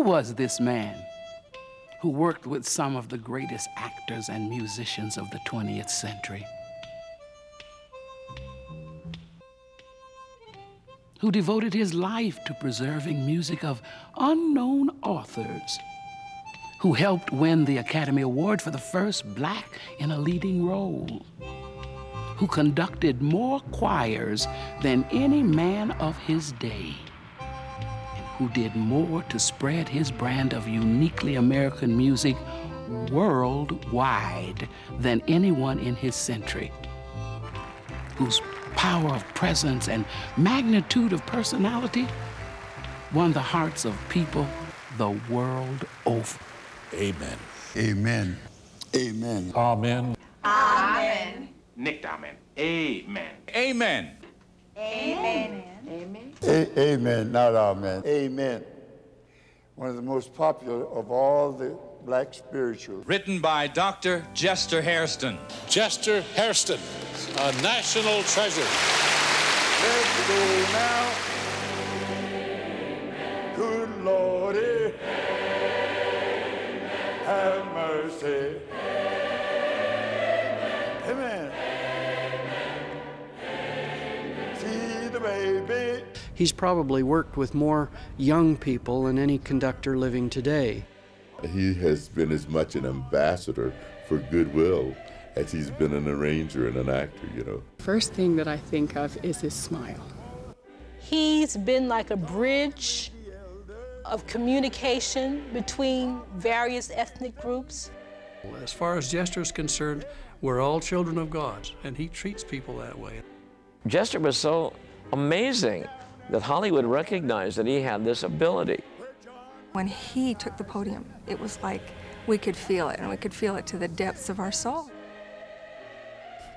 Who was this man who worked with some of the greatest actors and musicians of the 20th century? Who devoted his life to preserving music of unknown authors? Who helped win the Academy Award for the first black in a leading role? Who conducted more choirs than any man of his day? Who did more to spread his brand of uniquely American music worldwide than anyone in his century, whose power of presence and magnitude of personality won the hearts of people the world over. Amen. Amen. Amen. Amen. Amen. Nick Amen. Amen. Amen. Amen. Amen. A- amen, not amen. Amen. One of the most popular of all the black spirituals. Written by Dr. Jester Hairston. Jester Hairston, a national treasure. Let's go now. Good Lordy, eh? have mercy. Amen. See the baby. He's probably worked with more young people than any conductor living today. He has been as much an ambassador for goodwill as he's been an arranger and an actor, you know. First thing that I think of is his smile. He's been like a bridge of communication between various ethnic groups. As far as Jester is concerned, we're all children of God, and he treats people that way. Jester was so amazing that Hollywood recognized that he had this ability. When he took the podium, it was like we could feel it, and we could feel it to the depths of our soul.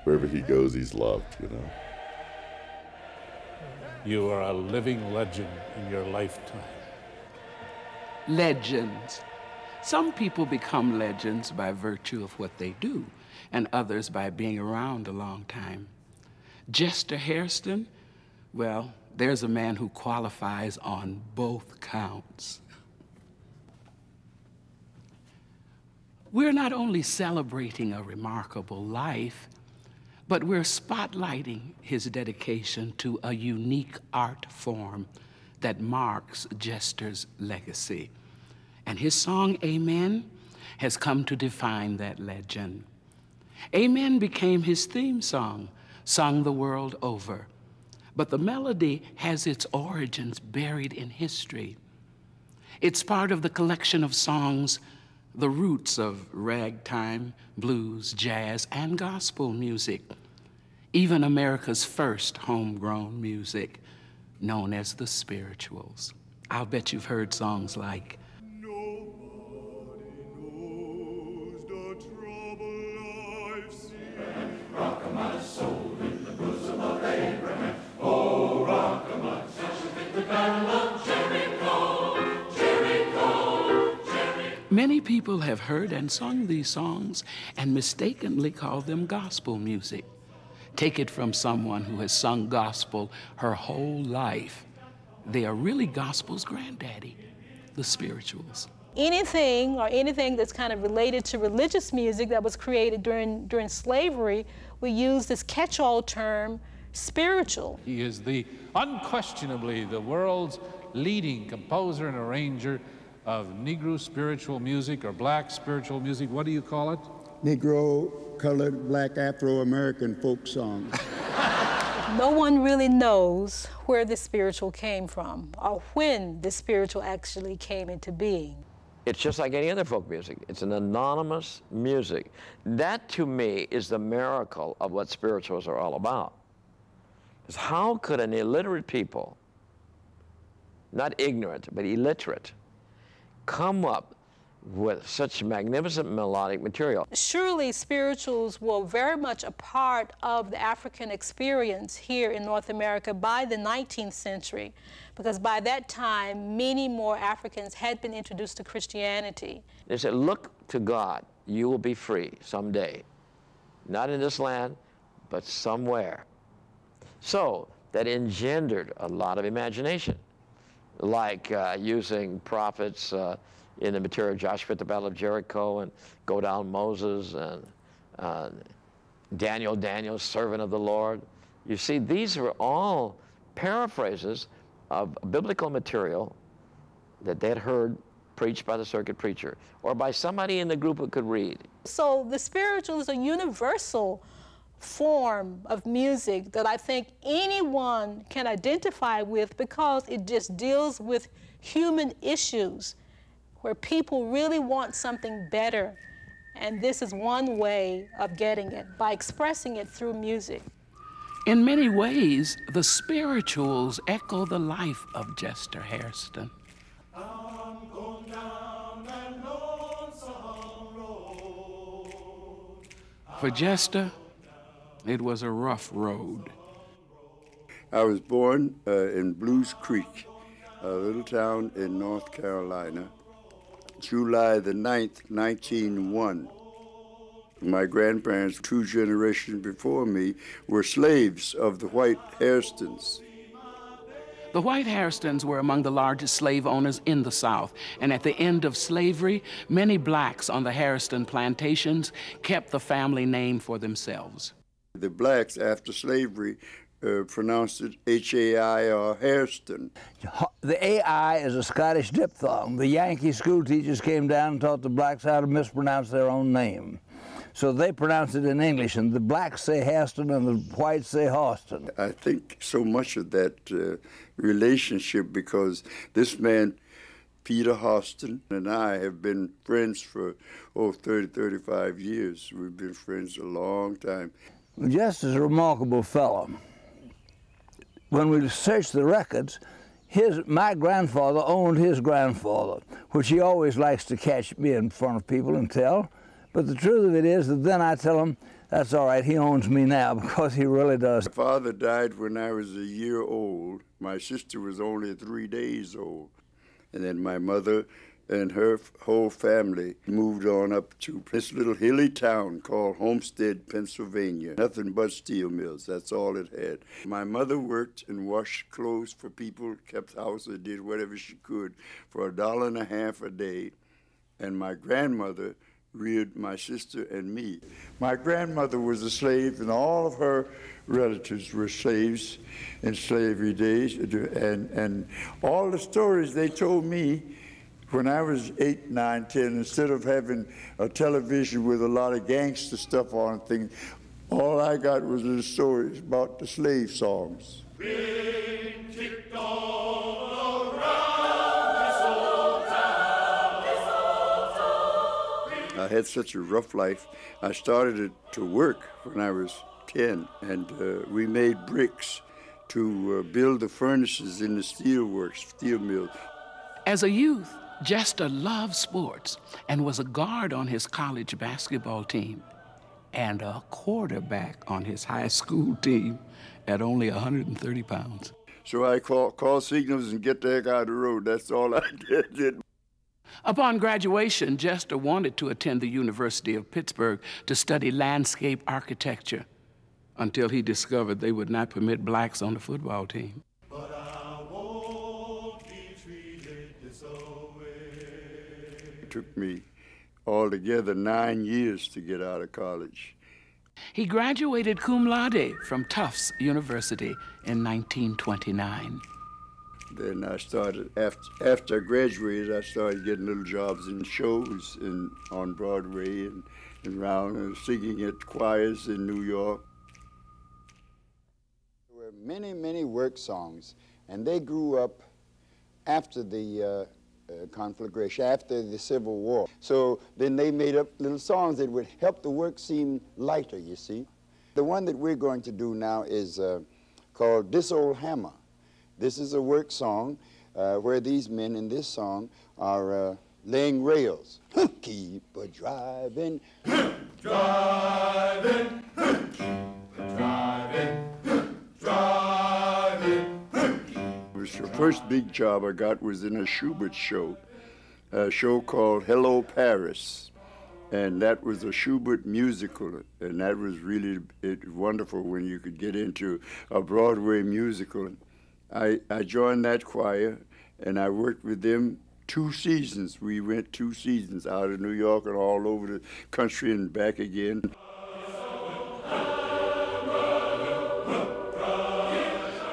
Wherever he goes, he's loved, you know. You are a living legend in your lifetime. Legends. Some people become legends by virtue of what they do, and others by being around a long time. Jester Hairston, well, there's a man who qualifies on both counts. We're not only celebrating a remarkable life, but we're spotlighting his dedication to a unique art form that marks Jester's legacy. And his song, Amen, has come to define that legend. Amen became his theme song, sung the world over. But the melody has its origins buried in history. It's part of the collection of songs, the roots of ragtime, blues, jazz, and gospel music, even America's first homegrown music, known as the spirituals. I'll bet you've heard songs like, Many people have heard and sung these songs and mistakenly call them gospel music. Take it from someone who has sung gospel her whole life. They are really gospel's granddaddy, the spirituals. Anything or anything that's kind of related to religious music that was created during, during slavery, we use this catch-all term, spiritual. He is the unquestionably the world's leading composer and arranger of Negro spiritual music or black spiritual music. What do you call it? Negro, colored, black, Afro-American folk songs. No one really knows where the spiritual came from or when the spiritual actually came into being. It's just like any other folk music. It's an anonymous music. That, to me, is the miracle of what spirituals are all about. Is how could an illiterate people, not ignorant, but illiterate, come up with such magnificent melodic material? Surely spirituals were very much a part of the African experience here in North America by the 19th century, because by that time, many more Africans had been introduced to Christianity. They said, look to God, you will be free someday. Not in this land, but somewhere. So that engendered a lot of imagination. Like uh, using prophets uh, in the material Joshua at the Battle of Jericho and go down Moses and uh, Daniel, Daniel, servant of the Lord. You see, these are all paraphrases of biblical material that they had heard preached by the circuit preacher or by somebody in the group who could read. So the spiritual is a universal form of music that I think anyone can identify with because it just deals with human issues where people really want something better. And this is one way of getting it, by expressing it through music. In many ways, the spirituals echo the life of Jester Hairston. For Jester, it was a rough road. I was born uh, in Belews Creek, a little town in North Carolina, July the 9th, 1901. My grandparents, two generations before me, were slaves of the white Hairstons. The white Hairstons were among the largest slave owners in the South, and at the end of slavery, many blacks on the Hairston plantations kept the family name for themselves. The blacks, after slavery, uh, pronounced it H-A-I or Hairston. The AI is a Scottish diphthong. The Yankee school teachers came down and taught the blacks how to mispronounce their own name. So they pronounce it in English, and the blacks say Hairston and the whites say Houston. I think so much of that uh, relationship because this man, Peter Houston, and I have been friends for, oh, 30, 35 years. We've been friends a long time. Just as a remarkable fellow. When we searched the records, his, my grandfather owned his grandfather, which he always likes to catch me in front of people and tell. But the truth of it is that then I tell him, that's all right, he owns me now because he really does. My father died when I was a year old. My sister was only three days old. And then my mother and her whole family moved on up to this little hilly town called Homestead, Pennsylvania. Nothing but steel mills, that's all it had. My mother worked and washed clothes for people, kept house, or did whatever she could for a dollar and a half a day. And my grandmother reared my sister and me. My grandmother was a slave, and all of her relatives were slaves in slavery days. And, and all the stories they told me when I was eight, nine, ten, instead of having a television with a lot of gangster stuff on things, all I got was the stories about the slave songs. I had such a rough life. I started to work when I was 10, and uh, we made bricks to uh, build the furnaces in the steel works, steel mills. As a youth, Jester loved sports and was a guard on his college basketball team and a quarterback on his high school team at only 130 pounds. So I call, call signals and get the heck out of the road. That's all I did. Upon graduation, Jester wanted to attend the University of Pittsburgh to study landscape architecture until he discovered they would not permit blacks on the football team. Took me altogether nine years to get out of college. He graduated cum laude from Tufts University in 1929. Then I started, after, after I graduated, I started getting little jobs in shows in, on Broadway and, and around and singing at choirs in New York. There were many, many work songs, and they grew up after the uh, uh, conflagration, after the Civil War. So then they made up little songs that would help the work seem lighter, you see. The one that we're going to do now is uh, called This Old Hammer. This is a work song uh, where these men in this song are uh, laying rails. Keep a driving, driving, keep a driving, driving. Was the first big job I got was in a Shubert show, a show called Hello Paris. And that was a Shubert musical, and that was really it, wonderful when you could get into a Broadway musical. I, I joined that choir, and I worked with them two seasons. We went two seasons out of New York and all over the country and back again.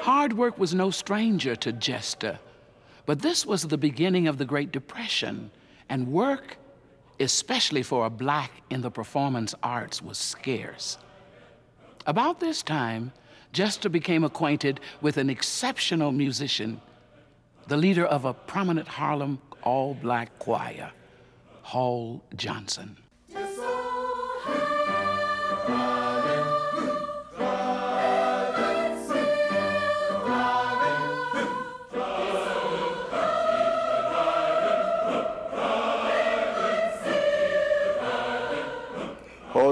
Hard work was no stranger to Jester, but this was the beginning of the Great Depression, and work, especially for a black in the performance arts, was scarce. About this time, Jester became acquainted with an exceptional musician, the leader of a prominent Harlem all black choir, Hall Johnson.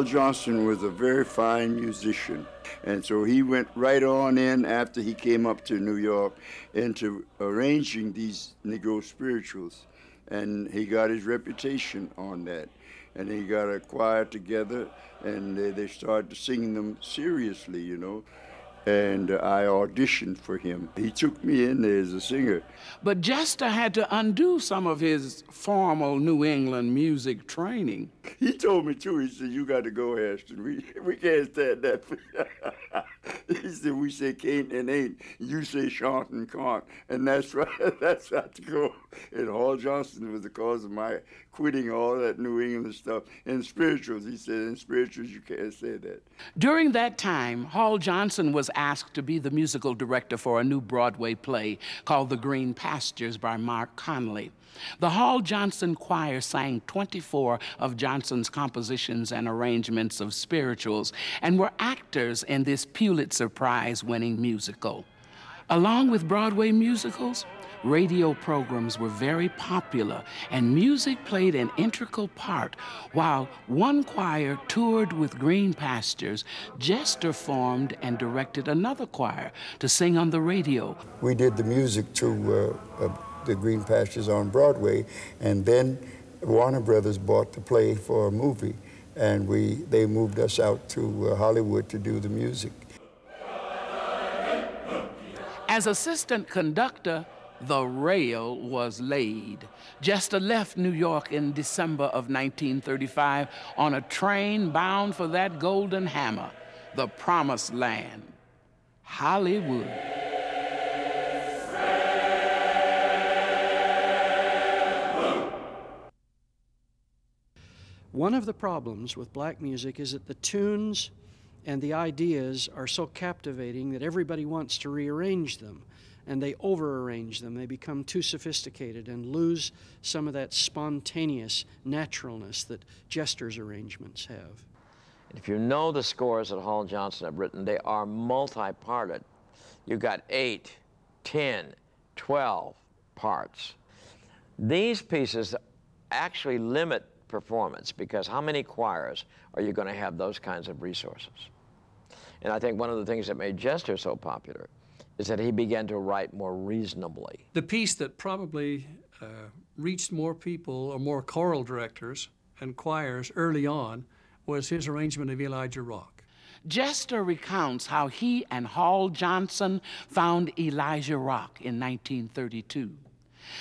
Hall Johnson was a very fine musician. And so he went right on in after he came up to New York into arranging these Negro spirituals. And he got his reputation on that. And he got a choir together and they, they started singing them seriously, you know and I auditioned for him. He took me in there as a singer. But Jester had to undo some of his formal New England music training. He told me too, he said, You got to go, Ashton. We, we can't stand that. he said, We say can't and ain't. You say shan't and can't. And that's right, that's right to go. And Hall Johnson was the cause of my quitting all that New England stuff. In spirituals, he said, In spirituals, you can't say that. During that time, Hall Johnson was asked to be the musical director for a new Broadway play called The Green Pastures by Marc Connelly. The Hall Johnson Choir sang 24 of Johnson's compositions and arrangements of spirituals and were actors in this Pulitzer Prize winning musical. Along with Broadway musicals, radio programs were very popular and music played an integral part. While one choir toured with Green Pastures, Jester formed and directed another choir to sing on the radio. We did the music to uh, uh, the Green Pastures on Broadway, and then Warner Brothers bought the play for a movie, and we they moved us out to uh, Hollywood to do the music. As assistant conductor, the rail was laid. Jester left New York in December of 1935 on a train bound for that golden hammer, the promised land, Hollywood. One of the problems with black music is that the tunes and the ideas are so captivating that everybody wants to rearrange them and they overarrange them. They become too sophisticated and lose some of that spontaneous naturalness that Jester's arrangements have. If you know the scores that Hall Johnson have written, they are multi-parted. You've got eight, ten, twelve parts. These pieces actually limit performance because how many choirs are you going to have those kinds of resources? And I think one of the things that made Jester so popular is that he began to write more reasonably. The piece that probably uh, reached more people or more choral directors and choirs early on was his arrangement of Elijah Rock. Jester recounts how he and Hall Johnson found Elijah Rock in 1932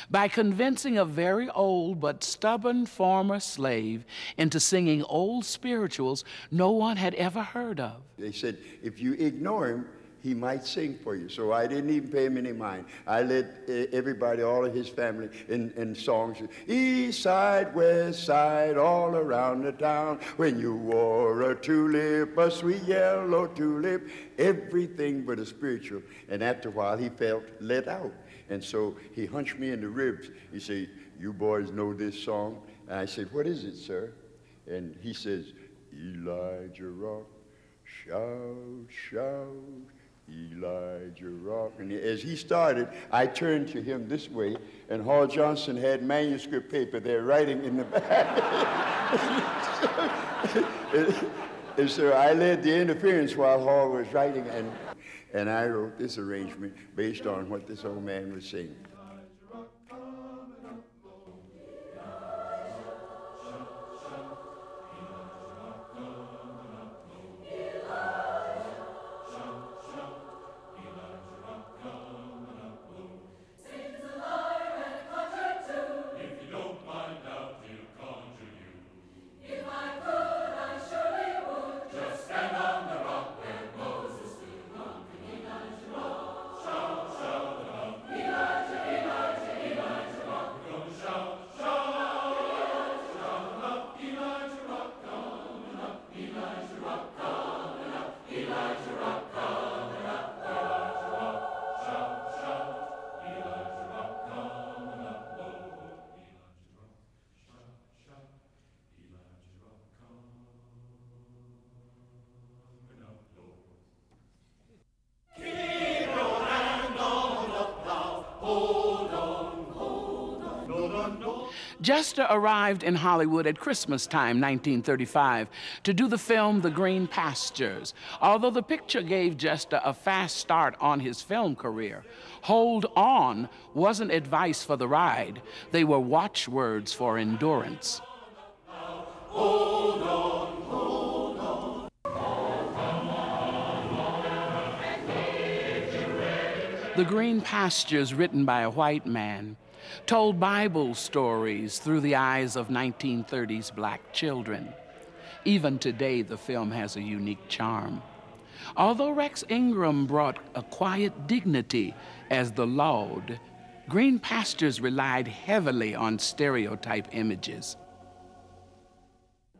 by convincing a very old but stubborn former slave into singing old spirituals no one had ever heard of. They said, if you ignore him, he might sing for you. So I didn't even pay him any mind. I led everybody, all of his family, in, in songs. East side, west side, all around the town. When you wore a tulip, a sweet yellow tulip, everything but a spiritual. And after a while, he felt let out. And so he hunched me in the ribs. He said, you boys know this song? And I said, what is it, sir? And he says, Elijah Rock, shout, shout, Elijah Rock. And as he started, I turned to him this way, and Hall Johnson had manuscript paper there writing in the back. and, and so I led the interference while Hall was writing, and, and I wrote this arrangement based on what this old man was saying. Jester arrived in Hollywood at Christmas time, 1935, to do the film The Green Pastures. Although the picture gave Jester a fast start on his film career, Hold On wasn't advice for the ride, they were watchwords for endurance. Hold on. The Green Pastures, written by a white man, told Bible stories through the eyes of 1930s black children. Even today, the film has a unique charm. Although Rex Ingram brought a quiet dignity as the Lord, Green Pastures relied heavily on stereotype images.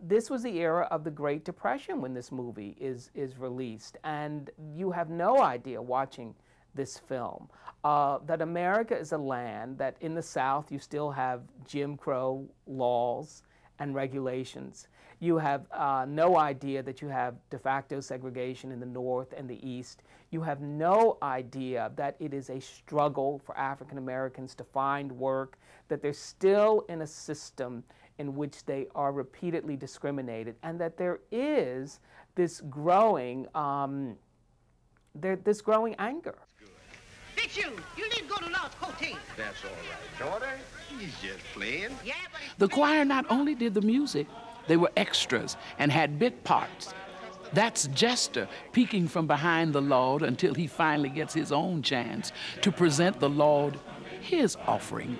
This was the era of the Great Depression when this movie is, is released, and you have no idea watching this film. Uh, that America is a land that in the South you still have Jim Crow laws and regulations. You have uh, no idea that you have de facto segregation in the North and the East. You have no idea that it is a struggle for African Americans to find work, that they're still in a system in which they are repeatedly discriminated, and that there is this growing, um, this growing anger. Fix you. You need to go to Lost Hotel. That's all right. Shorty, he's just playing. Yeah, the choir not only did the music, they were extras and had bit parts. That's Jester peeking from behind the Lord until he finally gets his own chance to present the Lord his offering.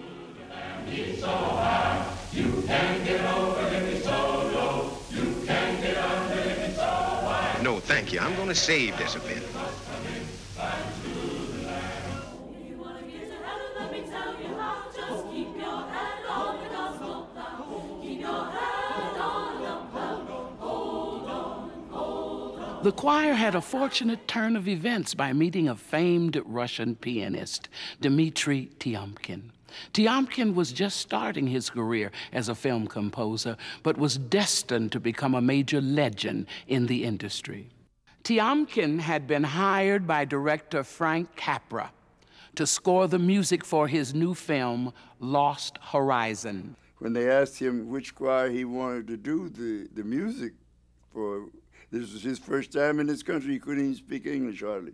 No, thank you. I'm going to save this a bit. The choir had a fortunate turn of events by meeting a famed Russian pianist, Dmitri Tiomkin. Tiomkin was just starting his career as a film composer, but was destined to become a major legend in the industry. Tiomkin had been hired by director Frank Capra to score the music for his new film, Lost Horizon. When they asked him which choir he wanted to do the, the music for, this was his first time in this country. He couldn't even speak English hardly.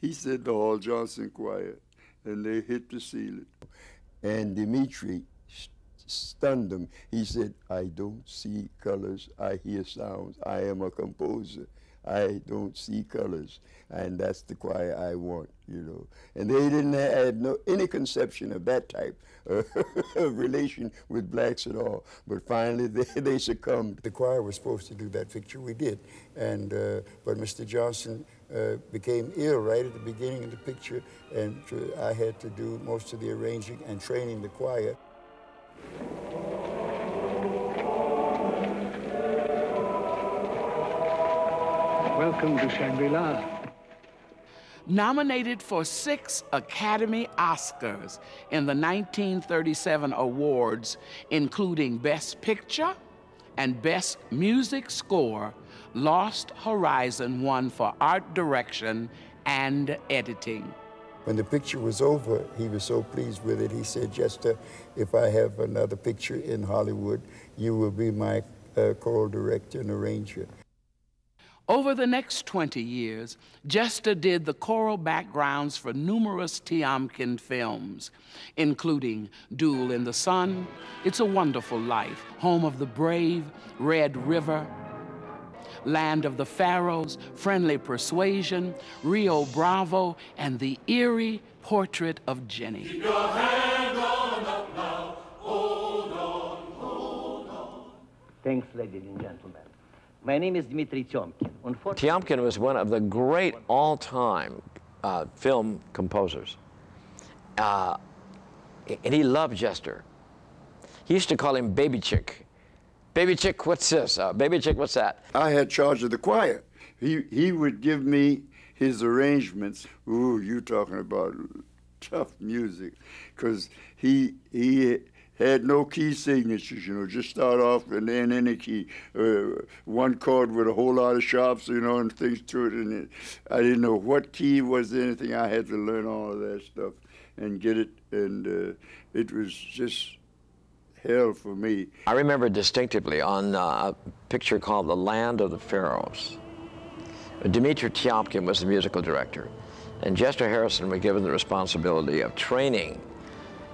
He said the Hall Johnson Choir, and they hit the ceiling. And Dimitri stunned him. He said, I don't see colors, I hear sounds. I am a composer. I don't see colors, and that's the choir I want, you know. And they didn't have no any conception of that type uh, of relation with blacks at all. But finally, they, they succumbed. The choir was supposed to do that picture. We did, and uh, but Mr. Johnson uh, became ill right at the beginning of the picture, and I had to do most of the arranging and training the choir. Welcome to Shangri-La. Nominated for six Academy Oscars in the 1937 awards, including Best Picture and Best Music Score, Lost Horizon won for art direction and editing. When the picture was over, he was so pleased with it. He said, Jester, if I have another picture in Hollywood, you will be my uh, choral director and arranger. Over the next 20 years, Jester did the choral backgrounds for numerous Tiomkin films, including Duel in the Sun, It's a Wonderful Life, Home of the Brave, Red River, Land of the Pharaohs, Friendly Persuasion, Rio Bravo, and the eerie portrait of Jennie. Thanks, ladies and gentlemen. My name is Dmitry Tiomkin. Tiomkin was one of the great all-time uh, film composers. Uh, and he loved Jester. He used to call him Baby Chick. Baby Chick, what's this? Uh, Baby Chick, what's that? I had charge of the choir. He, he would give me his arrangements. Ooh, you talking about tough music. Because he, he had no key signatures, you know, just start off and then any key. Uh, one chord with a whole lot of sharps, you know, and things to it. And it, I didn't know what key was anything. I had to learn all of that stuff and get it. And uh, it was just hell for me. I remember distinctively on uh, a picture called The Land of the Pharaohs. Dmitri Tiomkin was the musical director, and Jester Hairston was given the responsibility of training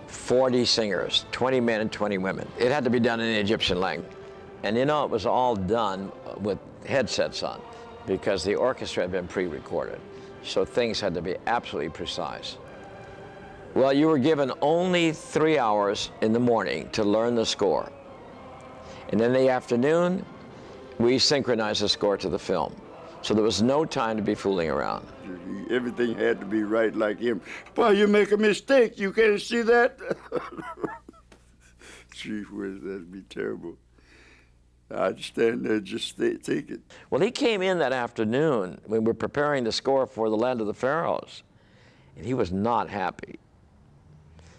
40 singers, 20 men and 20 women. It had to be done in the Egyptian language. And you know, it was all done with headsets on because the orchestra had been pre-recorded. So things had to be absolutely precise. Well, you were given only three hours in the morning to learn the score. And in the afternoon, we synchronized the score to the film. So there was no time to be fooling around. Everything had to be right like him. Boy, you make a mistake. You can't see that? Gee whiz, that'd be terrible. I'd stand there just take it. Well, he came in that afternoon when we were preparing the score for The Land of the Pharaohs, and he was not happy.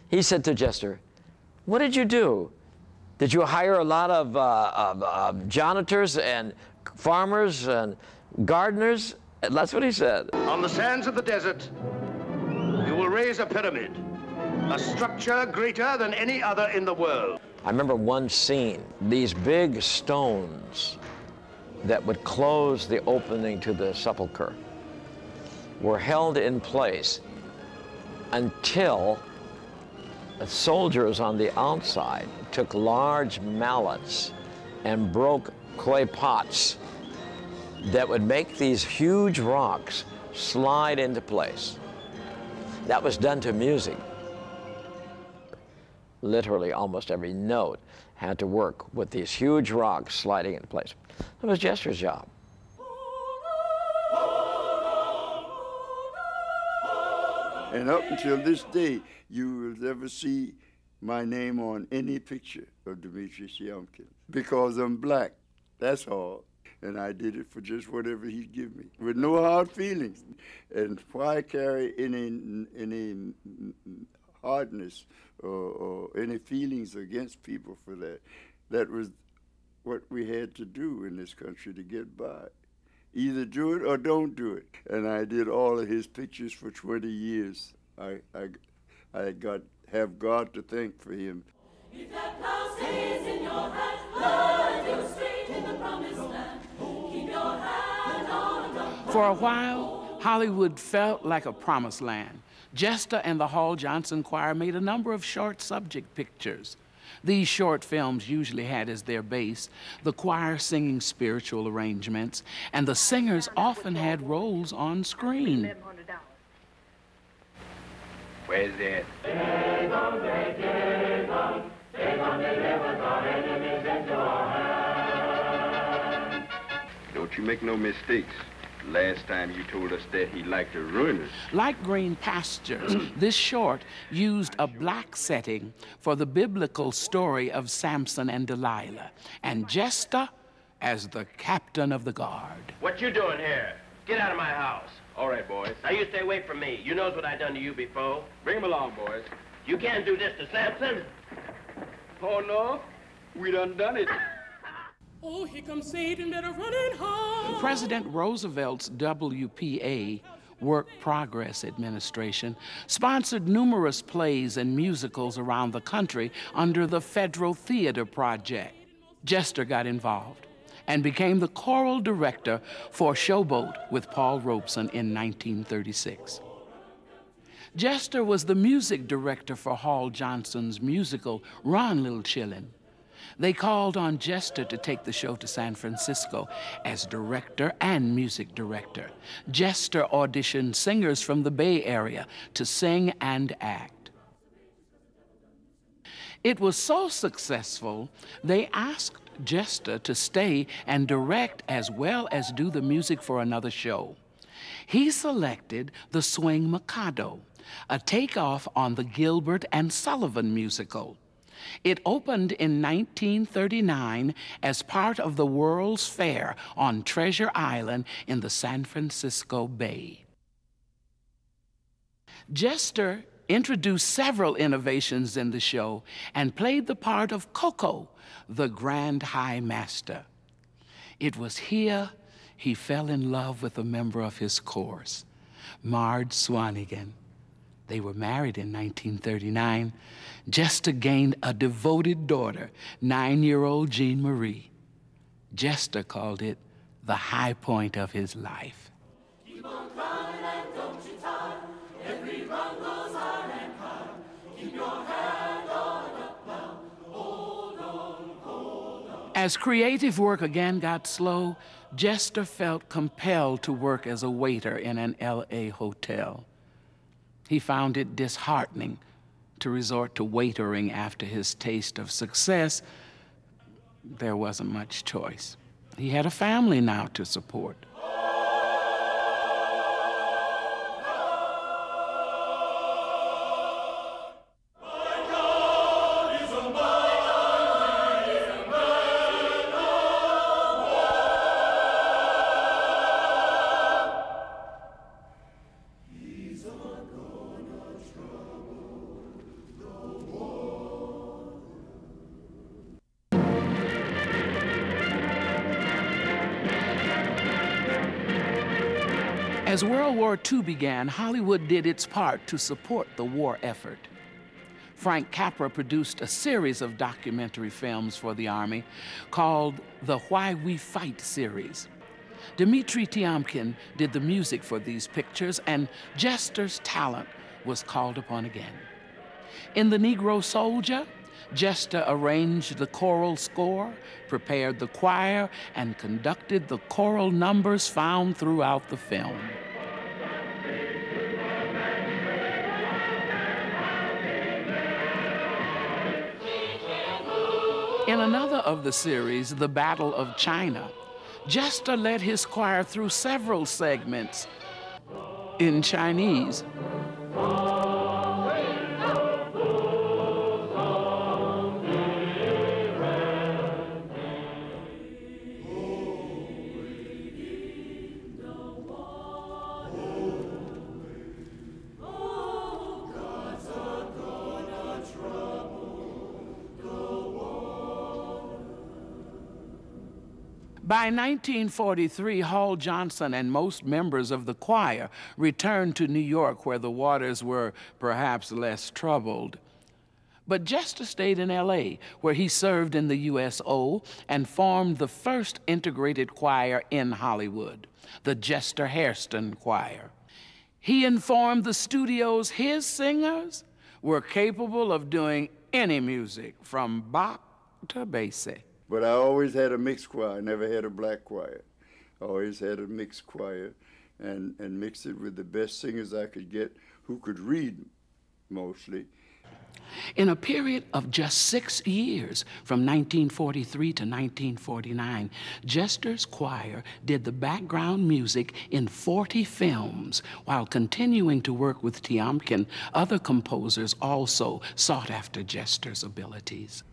He said to Jester, what did you do? Did you hire a lot of, uh, of uh, janitors and farmers and gardeners? That's what he said. On the sands of the desert, you will raise a pyramid, a structure greater than any other in the world. I remember one scene, these big stones that would close the opening to the sepulcher were held in place until the soldiers on the outside took large mallets and broke clay pots that would make these huge rocks slide into place. That was done to music. Literally almost every note had to work with these huge rocks sliding into place. That was Jester's job. And up until this day, you will never see my name on any picture of Dmitri Tiomkin because I'm black. That's all. And I did it for just whatever he'd give me, with no hard feelings. And why carry any any hardness or, or any feelings against people for that? That was what we had to do in this country to get by. Either do it or don't do it. And I did all of his pictures for 20 years. I, I, I got have God to thank for him. For a while, Hollywood felt like a promised land. Jester and the Hall Johnson Choir made a number of short subject pictures. These short films usually had as their base the choir singing spiritual arrangements, and the singers often had roles on screen. Where's that? Don't you make no mistakes. Last time you told us that he liked to ruin us. Like Green Pastures, this short used a black setting for the biblical story of Samson and Delilah, and Jester as the captain of the guard. What you doing here? Get out of my house. All right, boys. Now you stay away from me. You knows what I done to you before. Bring him along, boys. You can't do this to Samson. Oh, no. We done done it. Oh, here comes Satan, better running home. President Roosevelt's WPA, Work Progress Administration, sponsored numerous plays and musicals around the country under the Federal Theater Project. Jester got involved and became the choral director for Showboat with Paul Robeson in 1936. Jester was the music director for Hall Johnson's musical Run Little Chillun. They called on Jester to take the show to San Francisco as director and music director. Jester auditioned singers from the Bay Area to sing and act. It was so successful, they asked Jester to stay and direct as well as do the music for another show. He selected The Swing Mikado, a takeoff on the Gilbert and Sullivan musical. It opened in 1939 as part of the World's Fair on Treasure Island in the San Francisco Bay. Jester introduced several innovations in the show and played the part of Ko-Ko, the Grand High Master. It was here he fell in love with a member of his chorus, Marge Swanigan. They were married in 1939. Jester gained a devoted daughter, nine year old Jean Marie. Jester called it the high point of his life. As creative work again got slow, Jester felt compelled to work as a waiter in an LA hotel. He found it disheartening to resort to waitering after his taste of success. There wasn't much choice. He had a family now to support. As World War II began, Hollywood did its part to support the war effort. Frank Capra produced a series of documentary films for the Army called the Why We Fight series. Dmitri Tiomkin did the music for these pictures, and Jester's talent was called upon again. In The Negro Soldier, Jester arranged the choral score, prepared the choir, and conducted the choral numbers found throughout the film. In another of the series, The Battle of China, Jester led his choir through several segments in Chinese. By 1943, Hall Johnson and most members of the choir returned to New York where the waters were perhaps less troubled. But Jester stayed in LA, where he served in the USO and formed the first integrated choir in Hollywood, the Jester Hairston Choir. He informed the studios his singers were capable of doing any music from Bach to Basie. But I always had a mixed choir. I never had a black choir. I always had a mixed choir and, and mixed it with the best singers I could get who could read mostly. In a period of just six years, from 1943 to 1949, Jester's choir did the background music in 40 films. While continuing to work with Tiomkin, other composers also sought after Jester's abilities.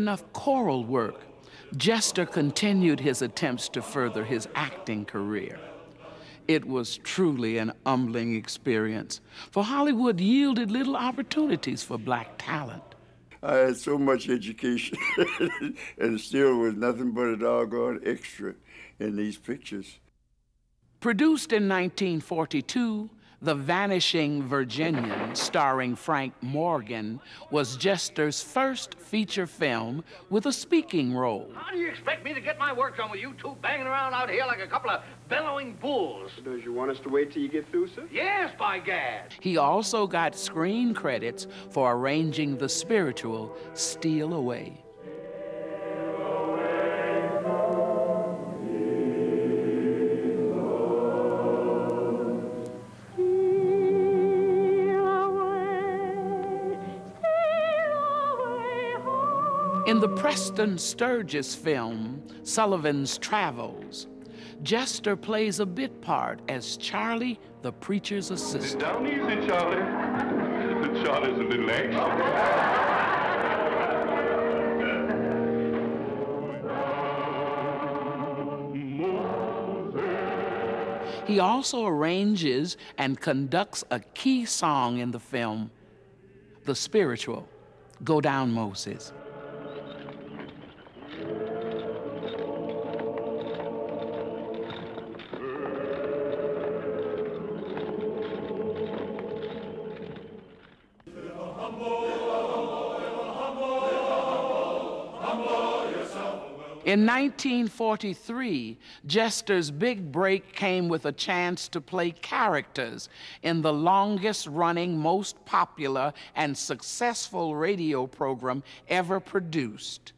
Enough choral work, Jester continued his attempts to further his acting career. It was truly an humbling experience, for Hollywood yielded little opportunities for black talent. I had so much education and still was nothing but a doggone extra in these pictures. Produced in 1942, the Vanishing Virginian, starring Frank Morgan, was Jester's first feature film with a speaking role. How do you expect me to get my work done with you two banging around out here like a couple of bellowing bulls? Does you want us to wait till you get through, sir? Yes, by gad. He also got screen credits for arranging the spiritual Steal Away. Preston Sturges film, Sullivan's Travels, Jester plays a bit part as Charlie, the preacher's assistant. Down easy, Charlie. Charlie's a little anxious. He also arranges and conducts a key song in the film, the spiritual, Go Down Moses. In 1943, Jester's big break came with a chance to play characters in the longest running, most popular, and successful radio program ever produced.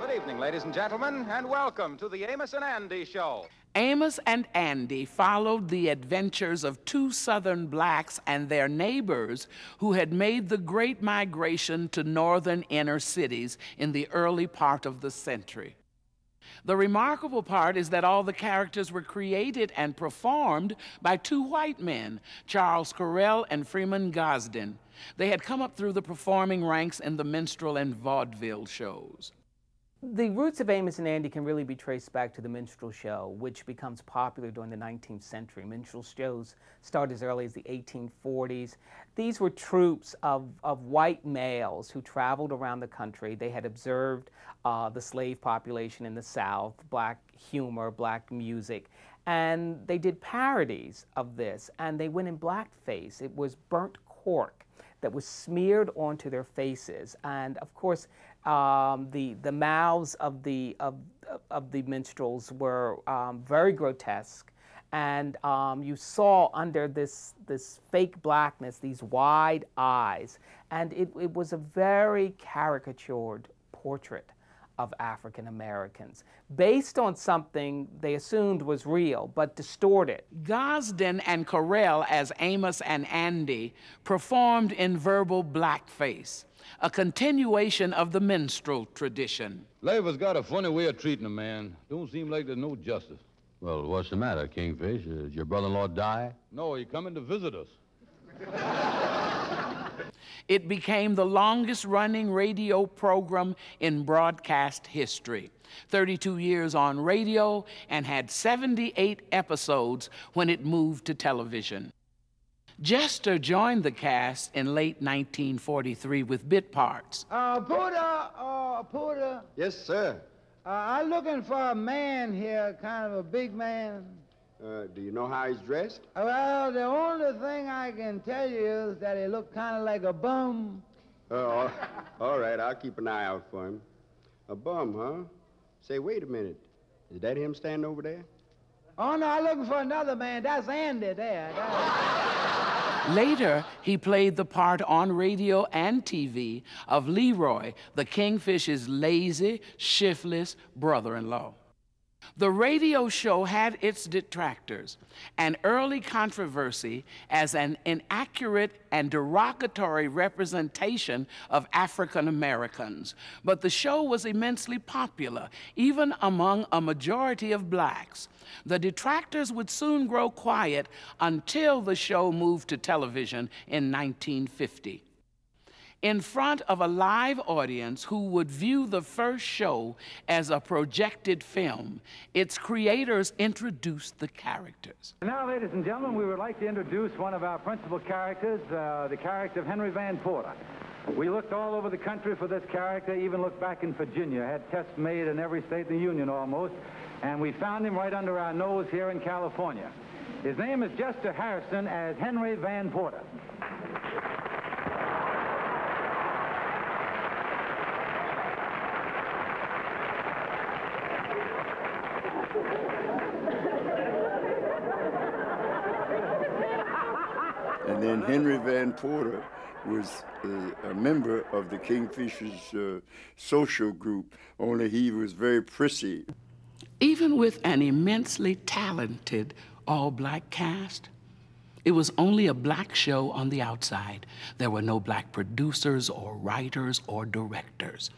Good evening, ladies and gentlemen, and welcome to the Amos and Andy Show. Amos and Andy followed the adventures of two Southern blacks and their neighbors who had made the great migration to northern inner cities in the early part of the century. The remarkable part is that all the characters were created and performed by two white men, Charles Correll and Freeman Gosden. They had come up through the performing ranks in the minstrel and vaudeville shows. The roots of Amos and Andy can really be traced back to the minstrel show, which becomes popular during the 19th century. Minstrel shows start as early as the 1840s. These were troops of, of white males who traveled around the country. They had observed uh, the slave population in the South, black humor, black music, and they did parodies of this, and they went in blackface. It was burnt cork that was smeared onto their faces. And of course, um, the, the mouths of the, of, of the minstrels were um, very grotesque. And um, you saw under this, this fake blackness these wide eyes. And it, it was a very caricatured portrait of African Americans based on something they assumed was real but distorted. Gosden and Correll, as Amos and Andy, performed in verbal blackface, a continuation of the minstrel tradition. Labor's got a funny way of treating a man. Don't seem like there's no justice. Well, what's the matter, Kingfish? Did your brother-in-law die? No, he coming to visit us. It became the longest running radio program in broadcast history. 32 years on radio and had 78 episodes when it moved to television. Jester joined the cast in late 1943 with bit parts. Uh, Porter, uh, Porter. Yes, sir. Uh, I'm looking for a man here, kind of a big man. Uh, do you know how he's dressed? Well, the only thing I can tell you is that he looked kind of like a bum. Oh, all right, I'll keep an eye out for him. A bum, huh? Say, wait a minute. Is that him standing over there? Oh, no, I'm looking for another man. That's Andy there. Later, he played the part on radio and TV of Leroy, the Kingfish's lazy, shiftless brother in law. The radio show had its detractors, an early controversy as an inaccurate and derogatory representation of African Americans. But the show was immensely popular, even among a majority of blacks. The detractors would soon grow quiet until the show moved to television in 1950 in front of a live audience who would view the first show as a projected film. Its creators introduced the characters. Now, ladies and gentlemen, we would like to introduce one of our principal characters, uh, the character of Henry Van Porter. We looked all over the country for this character, even looked back in Virginia, had tests made in every state in the Union almost, and we found him right under our nose here in California. His name is Jester Hairston as Henry Van Porter. And then Henry Van Porter was a, a member of the Kingfishers uh, social group, only he was very prissy. Even with an immensely talented all black cast, it was only a black show on the outside. There were no black producers or writers or directors.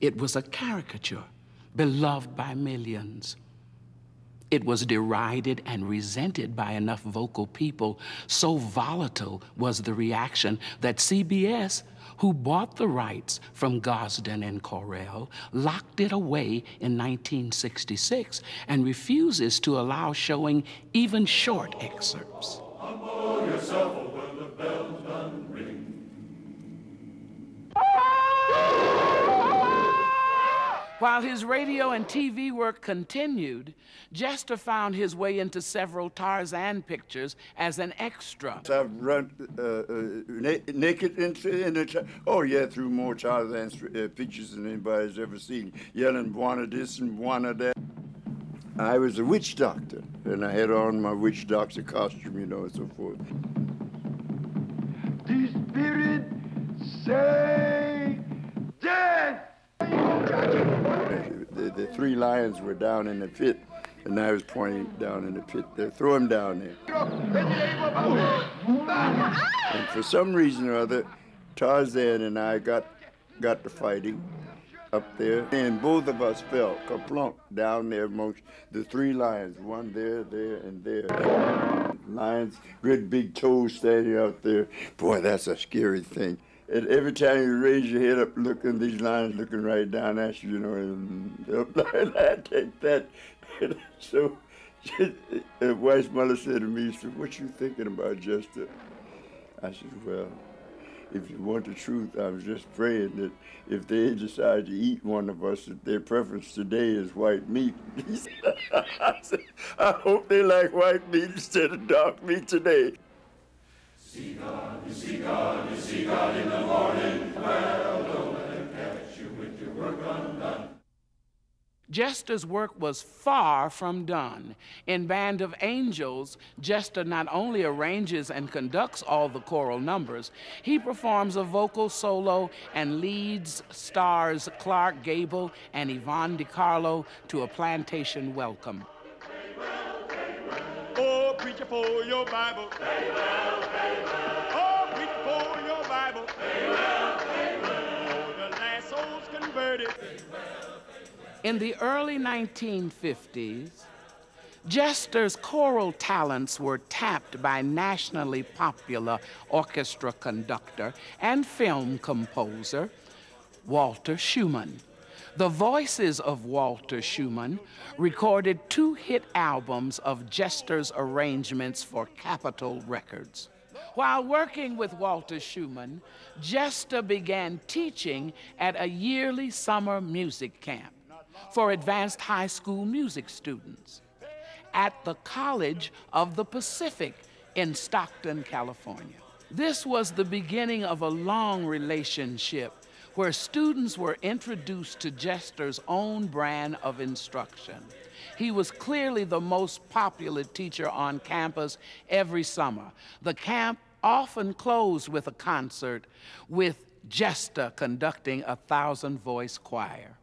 It was a caricature beloved by millions. It was derided and resented by enough vocal people. So volatile was the reaction that CBS, who bought the rights from Gosden and Correll, locked it away in 1966 and refuses to allow showing even short excerpts. While his radio and TV work continued, Jester found his way into several Tarzan pictures as an extra. I've run uh, uh, na naked into in the oh yeah through more Tarzan uh, pictures than anybody's ever seen, yelling "Wanna this and wanna that." I was a witch doctor, and I had on my witch doctor costume, you know, and so forth. The spirit say death. The, the, three lions were down in the pit, and I was pointing down in the pit They Throw them down there. And for some reason or other, Tarzan and I got got to fighting up there, and both of us fell kaplunk down there amongst the three lions, one there, there, and there. Lions, great big toes standing out there. Boy, that's a scary thing. And every time you raise your head up, looking, these lines, looking right down at you, you know, and mm, and I take that. And so, and wife's mother said to me, said, what you thinking about, Jester? I said, well, if you want the truth, I was just praying that if they decide to eat one of us, that their preference today is white meat. I said, I hope they like white meat instead of dark meat today. See God, you see God, you see God in the morning. Well, don't let him catch you with your work undone. Jester's work was far from done. In Band of Angels, Jester not only arranges and conducts all the choral numbers, he performs a vocal solo and leads stars Clark Gable and Yvonne De Carlo to a plantation welcome. Preacher for your Bible. Oh, preacher for your Bible. Oh, the last souls converted. In the early 1950s, Jester's choral talents were tapped by nationally popular orchestra conductor and film composer Walter Schumann. The voices of Walter Schumann recorded two hit albums of Jester's arrangements for Capitol Records. While working with Walter Schumann, Jester began teaching at a yearly summer music camp for advanced high school music students at the College of the Pacific in Stockton, California. This was the beginning of a long relationship where students were introduced to Jester's own brand of instruction. He was clearly the most popular teacher on campus every summer. The camp often closed with a concert with Jester conducting a thousand voice choir.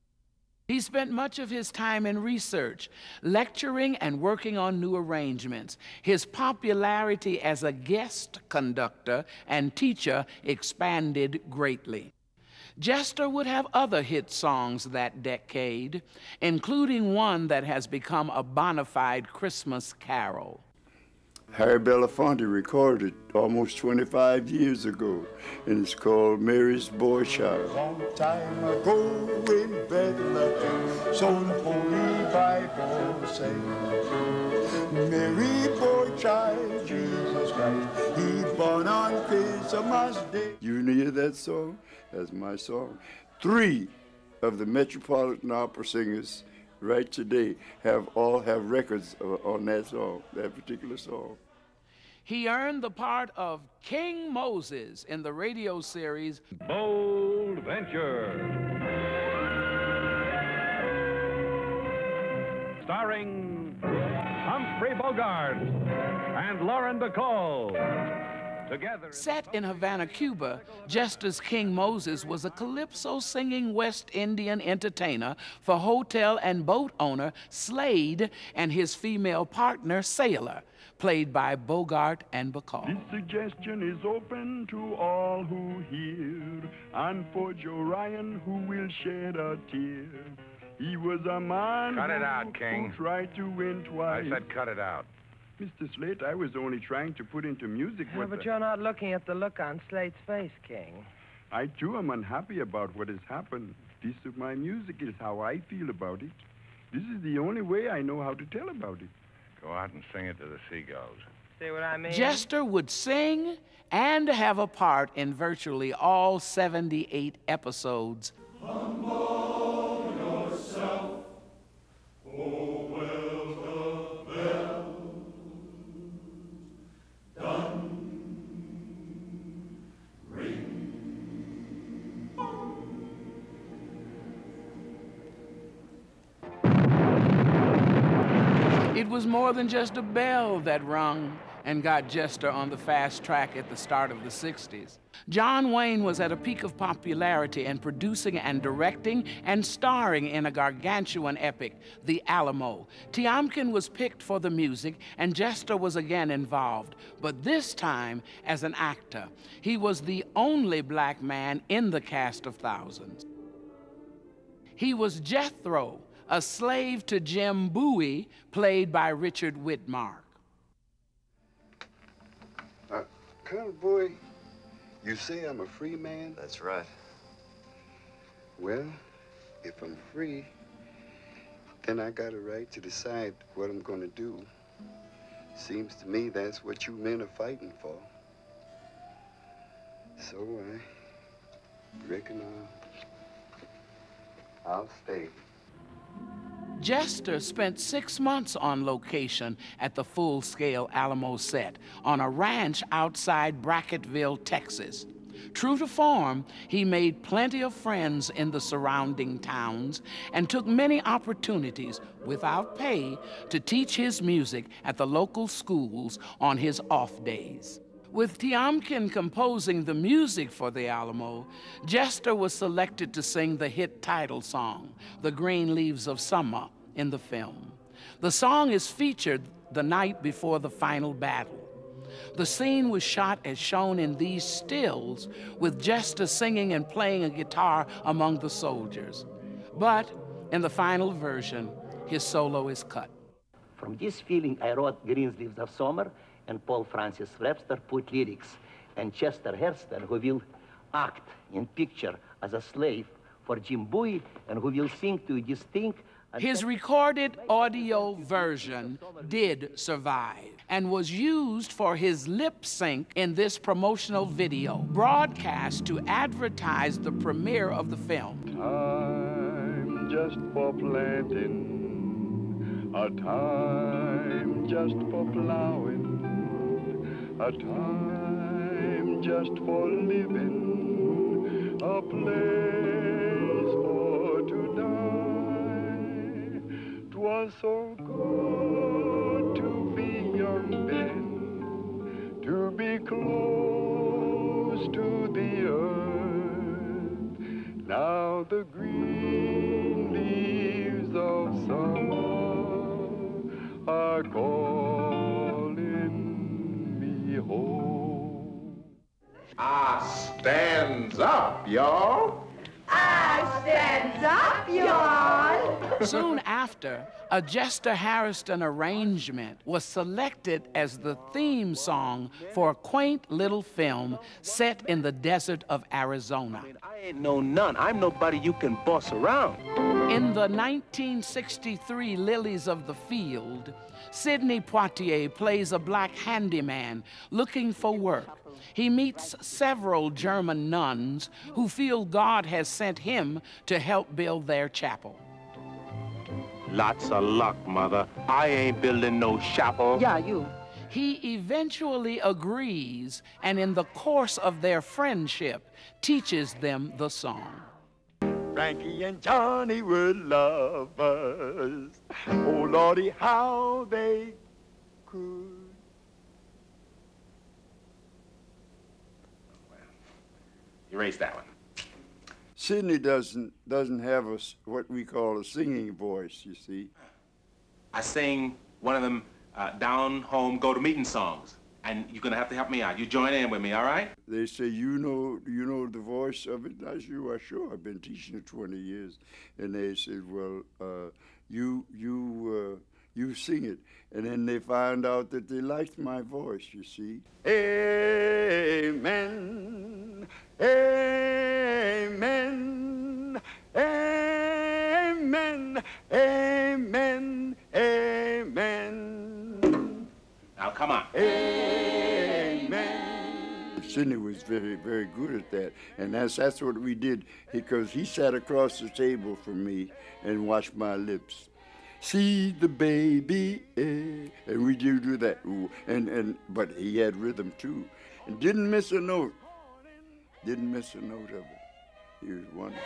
He spent much of his time in research, lecturing and working on new arrangements. His popularity as a guest conductor and teacher expanded greatly. Jester would have other hit songs that decade, including one that has become a bona fide Christmas carol. Harry Belafonte recorded almost 25 years ago, and it's called Mary's Boy Child. Long time ago in Bethlehem, so the Holy Bible say, Mary Boy Child, Jesus Christ, he born on Christmas Day. You hear that song? That's my song. Three of the Metropolitan Opera singers right today have all have records on that song, that particular song. He earned the part of King Moses in the radio series Bold Venture. Starring Humphrey Bogart and Lauren Bacall. Together. Set in Havana, Cuba, Jester's King Moses was a calypso singing West Indian entertainer for hotel and boat owner Slate and his female partner Sailor, played by Bogart and Bacall. This suggestion is open to all who hear, and for Joe Ryan who will shed a tear. He was a man Cut it who, out, King. who tried to win twice. I twice. said cut it out. Mr. Slate, I was only trying to put into music Yeah, what but the- you're not looking at the look on Slate's face, King. I too am unhappy about what has happened. This of my music is how I feel about it. This is the only way I know how to tell about it. Go out and sing it to the seagulls. See what I mean? Jester would sing and have a part in virtually all 78 episodes. It was more than just a bell that rung and got Jester on the fast track at the start of the 60s. John Wayne was at a peak of popularity and producing and directing and starring in a gargantuan epic, The Alamo. Tiomkin was picked for the music and Jester was again involved, but this time as an actor. He was the only black man in the cast of thousands. He was Jethro, a slave to Jim Bowie, played by Richard Widmark. Uh, Colonel Bowie, you say I'm a free man? That's right. Well, if I'm free, then I got a right to decide what I'm going to do. Seems to me that's what you men are fighting for. So I reckon I'll, I'll stay. Jester spent six months on location at the full scale Alamo set on a ranch outside Brackettville, Texas. True to form, he made plenty of friends in the surrounding towns and took many opportunities, without pay, to teach his music at the local schools on his off days. With Tiomkin composing the music for the Alamo, Jester was selected to sing the hit title song, The Green Leaves of Summer, in the film. The song is featured the night before the final battle. The scene was shot as shown in these stills, with Jester singing and playing a guitar among the soldiers. But in the final version, his solo is cut. From this feeling, I wrote Green Leaves of Summer, and Paul Francis Webster put lyrics. And Chester Hairston, who will act in picture as a slave for Jim Bowie, and who will sing to distinct. His recorded audio version did survive and was used for his lip sync in this promotional video, broadcast to advertise the premiere of the film. Time just for planting, a time just for plowing, a time just for living, a place for to die. 'Twas so good to be young then, to be close to the earth. Now the green leaves of summer are me home. Ah, stands up, y'all. I stands up, y'all. Soon after, a Jester Hairston arrangement was selected as the theme song for a quaint little film set in the desert of Arizona. I ain't no none. I'm nobody you can boss around. In the 1963 Lilies of the Field, Sidney Poitier plays a black handyman looking for work. He meets several German nuns who feel God has sent him to help build their chapel. Lots of luck, Mother. I ain't building no chapel. Yeah, you. He eventually agrees and, in the course of their friendship, teaches them the song. Frankie and Johnny were lovers. Oh, Lordy, how they could. Well, erase that one. Sidney doesn't doesn't have a s what we call a singing voice. You see. I sing one of them uh, down home go to meeting songs, and you're gonna have to help me out. You join in with me, all right? They say you know you know the voice of it. I said, well, sure. I've been teaching it 20 years, and they said, well, uh, you you. Uh, you sing it. And then they find out that they liked my voice, you see. Amen. Amen. Amen. Amen. Amen. Now come on. Amen. Sidney was very, very good at that. And that's that's what we did because he sat across the table from me and watched my lips see the baby, eh. and we do do that. Ooh. And and but he had rhythm too, and didn't miss a note. Didn't miss a note of it. He was wonderful.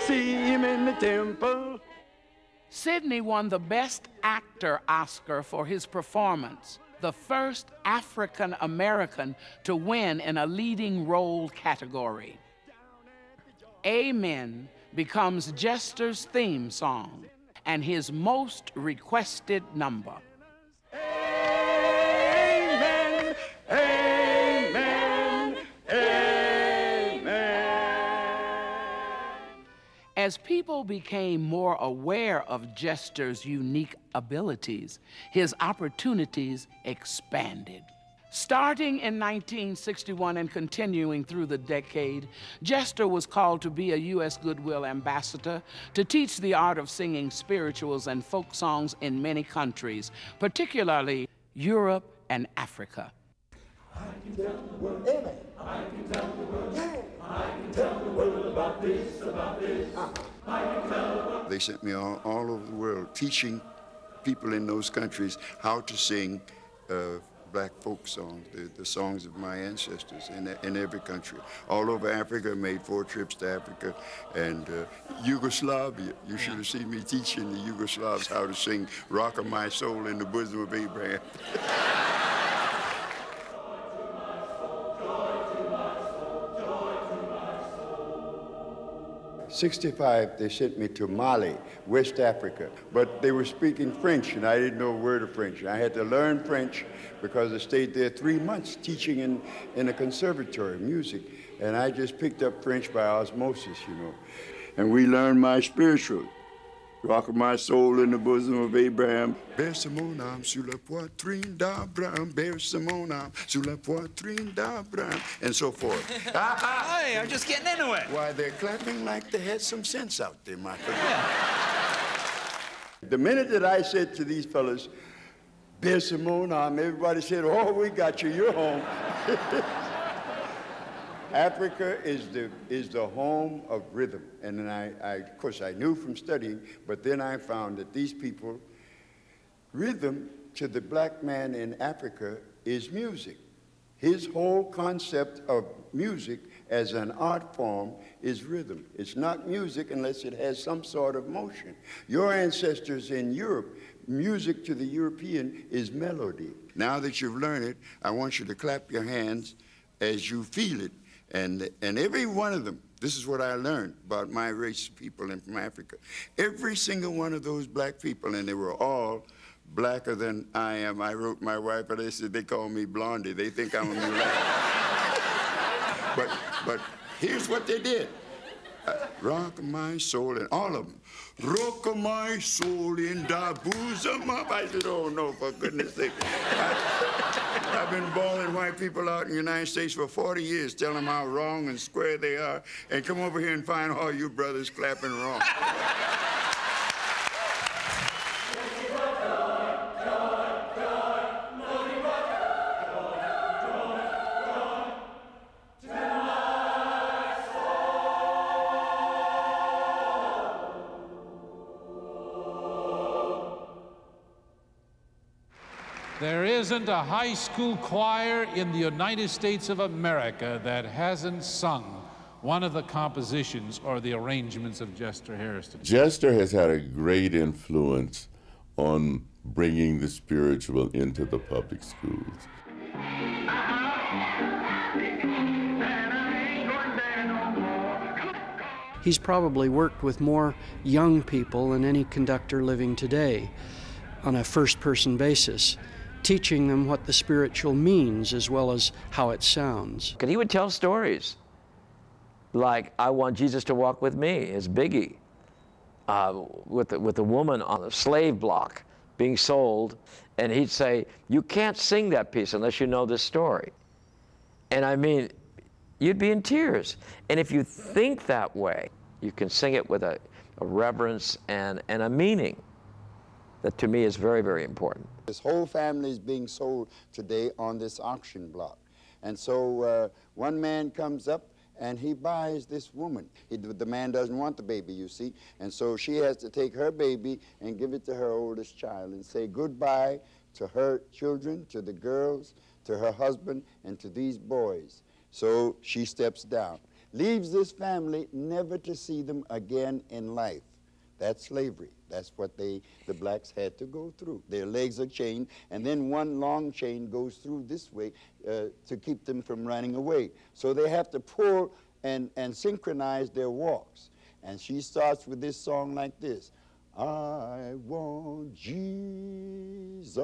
See him in the temple. Sidney won the Best Actor Oscar for his performance, the first African American to win in a leading role category. Amen becomes Jester's theme song and his most requested number. As people became more aware of Jester's unique abilities, his opportunities expanded. Starting in 1961 and continuing through the decade, Jester was called to be a U.S. Goodwill ambassador to teach the art of singing spirituals and folk songs in many countries, particularly Europe and Africa. I can tell the world, amen. I can tell the world, yeah. I can tell the world about this, about this. I can tell the world. They sent me all, all over the world teaching people in those countries how to sing uh, black folk songs, the, the songs of my ancestors in, in every country. All over Africa, made four trips to Africa and uh, Yugoslavia. You should have seen me teaching the Yugoslavs how to sing Rock of My Soul in the Bosom of Abraham. 65, they sent me to Mali, West Africa. But they were speaking French, and I didn't know a word of French. I had to learn French because I stayed there three months teaching in, in a conservatory, music. And I just picked up French by osmosis, you know. And we learned my spiritual. Rock of my soul in the bosom of Abraham. Berce mon âme sur la poitrine d'Abraham. Berce mon âme sur la poitrine d'Abraham. And so forth. hey, I'm just getting into it. Why, they're clapping like they had some sense out there, Michael. The minute that I said to these fellas, Berce mon âme, um, everybody said, oh, we got you, you're home. Africa is the, is the home of rhythm. And then I, I, of course, I knew from studying, but then I found that these people, rhythm to the black man in Africa is music. His whole concept of music as an art form is rhythm. It's not music unless it has some sort of motion. Your ancestors in Europe, music to the European is melody. Now that you've learned it, I want you to clap your hands as you feel it and, and every one of them, this is what I learned about my race of people in from Africa. Every single one of those black people, and they were all blacker than I am. I wrote my wife, and they said they call me Blondie. They think I'm a mulatto. but, but here's what they did. Uh, rock my soul, and all of them. Rock my soul in the bosom of. I said, oh no, for goodness sake. I, have been bawling white people out in the United States for 40 years, telling them how wrong and square they are, and come over here and find all you brothers clapping wrong. Isn't a high school choir in the United States of America that hasn't sung one of the compositions or the arrangements of Jester Hairston. Jester has had a great influence on bringing the spiritual into the public schools. he's probably worked with more young people than any conductor living today on a first person basis, teaching them what the spiritual means as well as how it sounds. And he would tell stories like, I want Jesus to walk with me, as Biggie, uh, with, the, with a woman on the slave block being sold, and he'd say, You can't sing that piece unless you know this story. And I mean, you'd be in tears. And if you think that way, you can sing it with a, a reverence and, and a meaning that to me is very, very important. This whole family is being sold today on this auction block. And so uh, one man comes up and he buys this woman. He, the man doesn't want the baby, you see, and so she has to take her baby and give it to her oldest child and say goodbye to her children, to the girls, to her husband, and to these boys. So she steps down, leaves this family never to see them again in life. That's slavery. That's what they, the blacks had to go through. Their legs are chained, and then one long chain goes through this way uh, to keep them from running away. So they have to pull and, and synchronize their walks. And she starts with this song like this. I want Jesus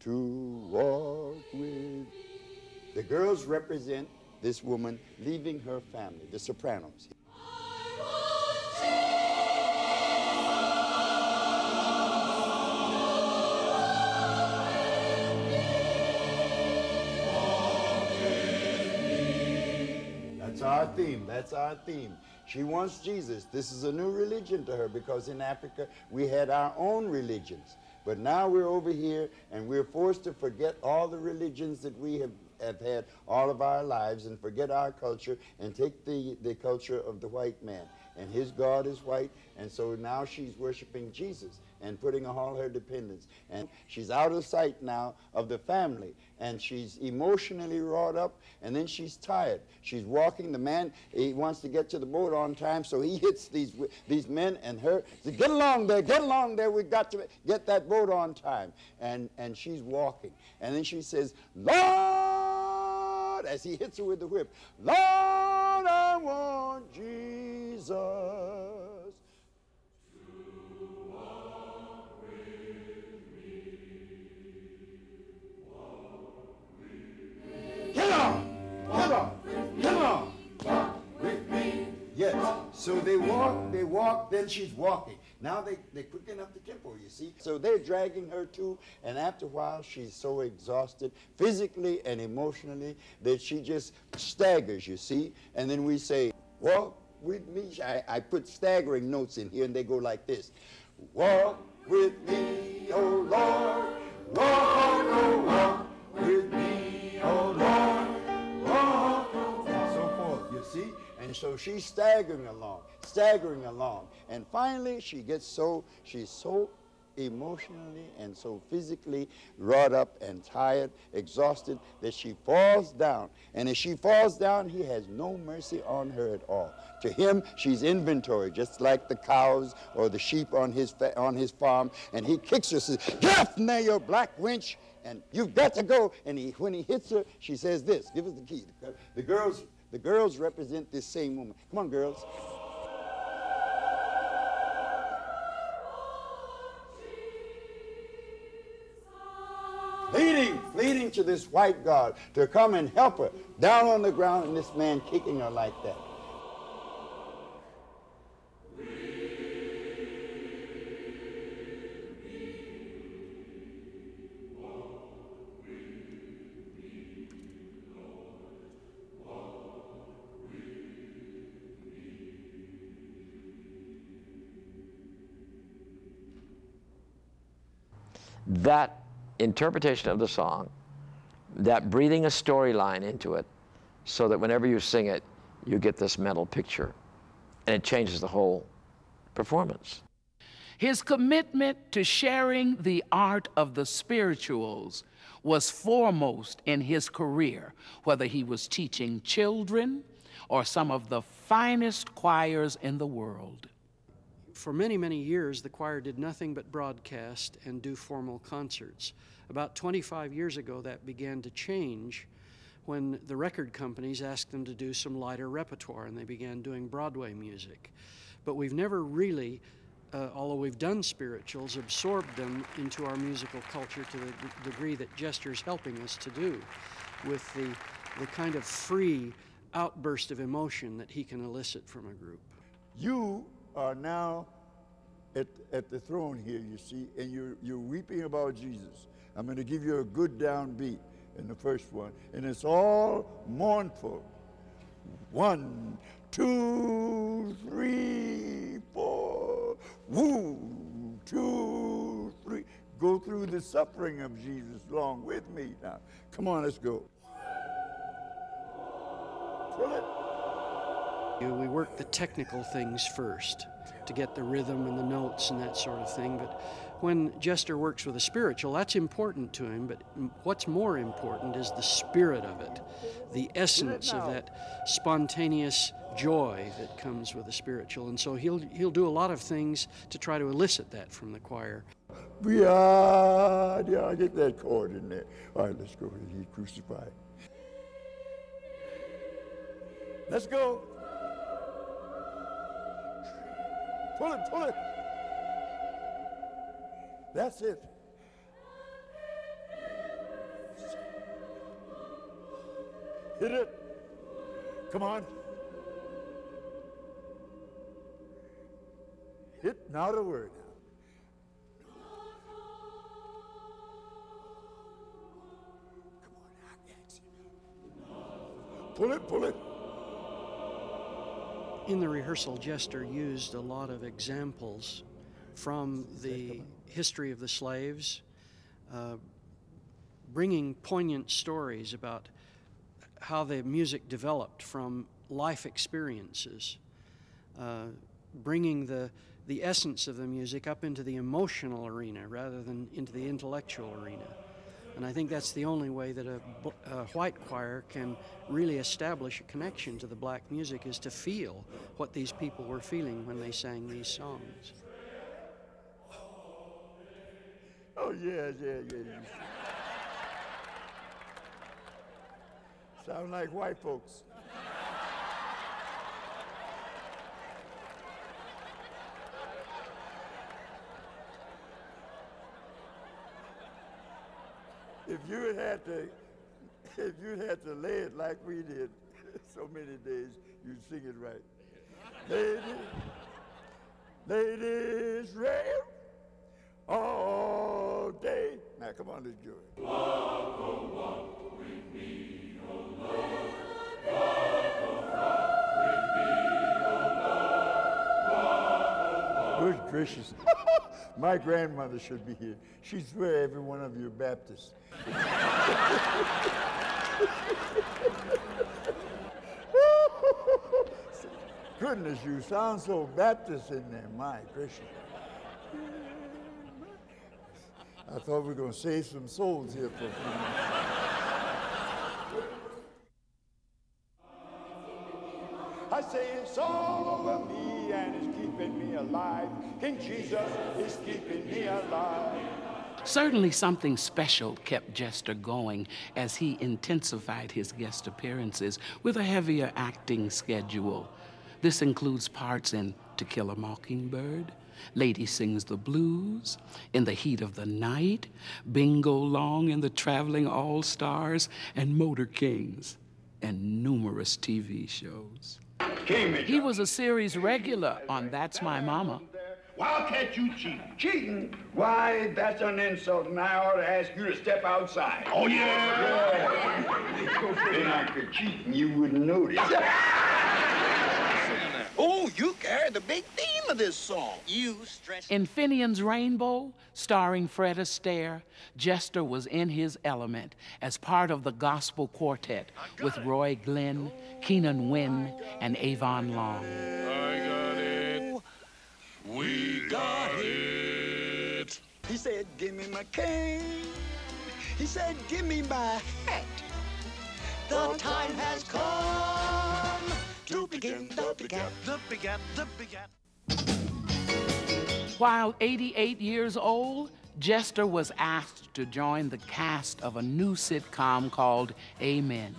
to walk with. The girls represent this woman leaving her family, the sopranos. Theme. That's our theme. She wants Jesus. This is a new religion to her because in Africa we had our own religions. But now we're over here and we're forced to forget all the religions that we have, have had all of our lives and forget our culture and take the, the culture of the white man. And his God is white, and so now she's worshiping Jesus and putting on all her dependence. And she's out of sight now of the family, and she's emotionally wrought up, and then she's tired. She's walking. The man, he wants to get to the boat on time, so he hits these, these men and her. Says, get along there, get along there. We've got to get that boat on time. And, and she's walking. And then she says, Lord, as he hits her with the whip, Lord, I want Jesus. So they walk, they walk, then she's walking. Now they, they quicken up the tempo, you see. So they're dragging her too, and after a while she's so exhausted, physically and emotionally, that she just staggers, you see. And then we say, walk with me. I, I put staggering notes in here, and they go like this. Walk with me, oh Lord, walk, oh walk with me, oh Lord, And so she's staggering along, staggering along. And finally, she gets so, she's so emotionally and so physically wrought up and tired, exhausted, that she falls down. And as she falls down, he has no mercy on her at all. To him, she's inventory, just like the cows or the sheep on his, on his farm. And he kicks her, says, Get up there, you black wench, and you've got to go. And he, when he hits her, she says this, give us the key. The girls, the girls represent this same woman. Come on, girls. pleading, pleading to this white God to come and help her down on the ground, and this man kicking her like that. Interpretation of the song, that breathing a storyline into it, so that whenever you sing it, you get this mental picture. And it changes the whole performance. His commitment to sharing the art of the spirituals was foremost in his career, whether he was teaching children or some of the finest choirs in the world. For many, many years, the choir did nothing but broadcast and do formal concerts. About 25 years ago, that began to change when the record companies asked them to do some lighter repertoire and they began doing Broadway music. But we've never really, uh, although we've done spirituals, absorbed them into our musical culture to the degree that Jester's helping us to do with the, the kind of free outburst of emotion that he can elicit from a group. You are now at, at the throne here, you see, and you're, you're weeping about Jesus. I'm going to give you a good downbeat in the first one, and it's all mournful. One, two, three, four. Woo, two, three. Go through the suffering of Jesus along with me now. Come on, let's go. Pull it. We work the technical things first to get the rhythm and the notes and that sort of thing. But when Jester works with a spiritual, that's important to him. But what's more important is the spirit of it, the essence of that spontaneous joy that comes with a spiritual. And so he'll he'll do a lot of things to try to elicit that from the choir. Yeah, yeah, get that chord in there. All right, let's go. He crucified. Let's go. Pull it, pull it. That's it. Hit it. Come on. Hit not a word. Pull it, pull it. In the rehearsal, Jester used a lot of examples from the history of the slaves, uh, bringing poignant stories about how the music developed from life experiences, uh, bringing the, the essence of the music up into the emotional arena rather than into the intellectual arena. And I think that's the only way that a, a white choir can really establish a connection to the black music is to feel what these people were feeling when they sang these songs. Oh, yeah, yeah, yeah. Sound like white folks. if you had had to, if you had to lay it like we did so many days, you'd sing it right. Ladies, ladies, rail all come on, let's do it. Good gracious. My grandmother should be here. She'd swear every one of you Baptists. Goodness, you sound so Baptist in there. My gracious. I thought we were going to save some souls here for a few minutes. I say it's all over me and it's keeping me alive. King Jesus is keeping me alive. Certainly, something special kept Jester going as he intensified his guest appearances with a heavier acting schedule. This includes parts in To Kill a Mockingbird, Lady Sings the Blues, In the Heat of the Night, Bingo Long in the Traveling All Stars, and Motor Kings, and numerous TV shows. He was a series regular on That's My Mama. Why can't you cheat? Cheating? Why, that's an insult, and I ought to ask you to step outside. Oh, yeah? Then I could cheat and you wouldn't notice. Oh, you carry the big theme of this song. You stress. In Finian's Rainbow, starring Fred Astaire, Jester was in his element as part of the gospel quartet with Roy Glenn, Keenan Wynn, and Avon Long. I got it. We got it. He said, Give me my cane. He said, Give me my hat. The time has come to begin the began. The began, the began. While 88 years old, Jester was asked to join the cast of a new sitcom called Amen.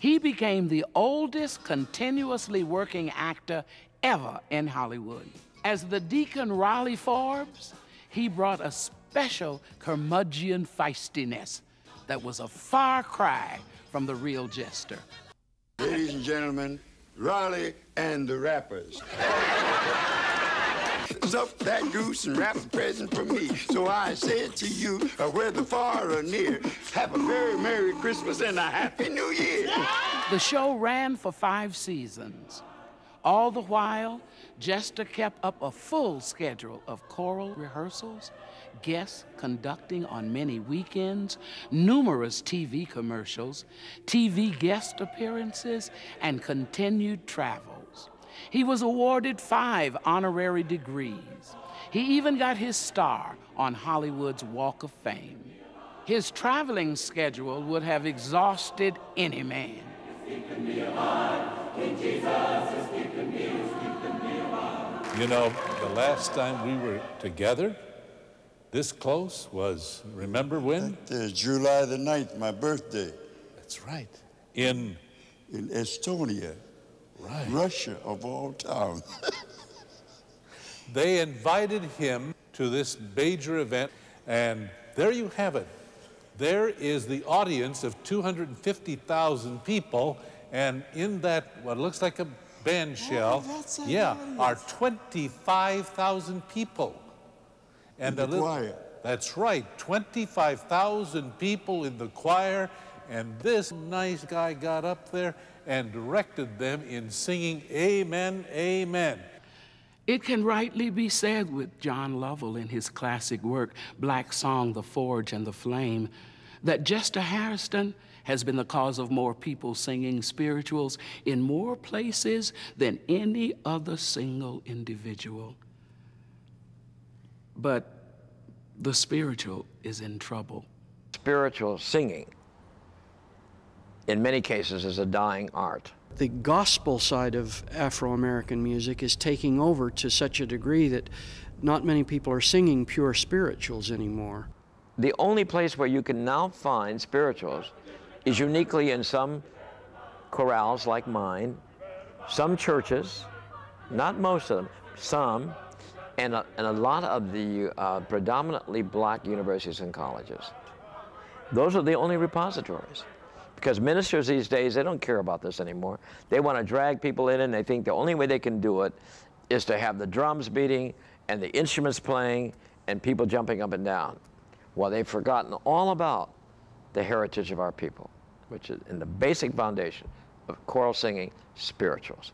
He became the oldest continuously working actor ever in Hollywood. As the Deacon Rolly Forbes, he brought a special curmudgeon feistiness that was a far cry from the real jester. Ladies and gentlemen, Rolly and the Rappers. Up that goose and wrap a present for me. So I say it to you, uh, whether far or near, have a very Merry Christmas and a Happy New Year. The show ran for five seasons. All the while, Jester kept up a full schedule of choral rehearsals, guests conducting on many weekends, numerous TV commercials, TV guest appearances, and continued travels. He was awarded five honorary degrees. He even got his star on Hollywood's Walk of Fame. His traveling schedule would have exhausted any man. You know, the last time we were together, this close, was, remember when? Uh, July the 9th, my birthday. That's right. In? In Estonia. Right. Russia, of all towns. they invited him to this major event, and there you have it. There is the audience of 250,000 people, and in that, what looks like a band shell, Oh, yeah, are 25,000 people. In the little- choir. That's right, 25,000 people in the choir, and this nice guy got up there and directed them in singing Amen, Amen. It can rightly be said with John Lovell in his classic work, Black Song, The Forge and the Flame, that Jester Hairston has been the cause of more people singing spirituals in more places than any other single individual. But the spiritual is in trouble. Spiritual singing, in many cases, is a dying art. The gospel side of Afro American music is taking over to such a degree that not many people are singing pure spirituals anymore. The only place where you can now find spirituals is uniquely in some chorales like mine, some churches, not most of them, some, and a, and a lot of the uh, predominantly black universities and colleges. Those are the only repositories. Because ministers these days, they don't care about this anymore. They want to drag people in and they think the only way they can do it is to have the drums beating and the instruments playing and people jumping up and down. While they've forgotten all about the heritage of our people, which is in the basic foundation of choral singing, spirituals.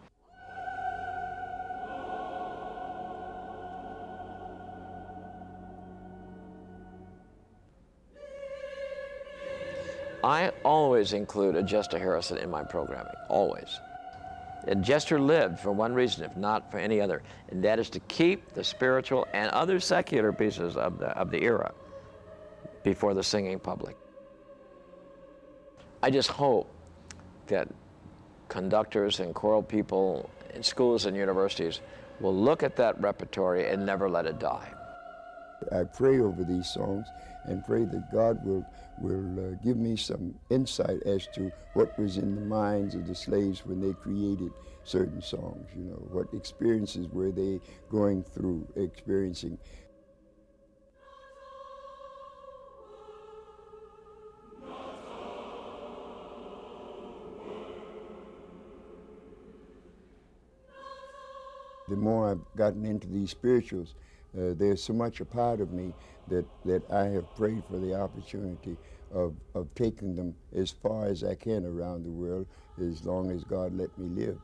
I always include a Jester Hairston in my programming, always. And Jester lived for one reason, if not for any other, and that is to keep the spiritual and other secular pieces of the, of the era before the singing public. I just hope that conductors and choral people in schools and universities will look at that repertory and never let it die. I pray over these songs and pray that God will, will uh, give me some insight as to what was in the minds of the slaves when they created certain songs, you know, what experiences were they going through, experiencing. The more I've gotten into these spirituals, uh, there's so much a part of me that, that I have prayed for the opportunity of, of taking them as far as I can around the world, as long as God let me live.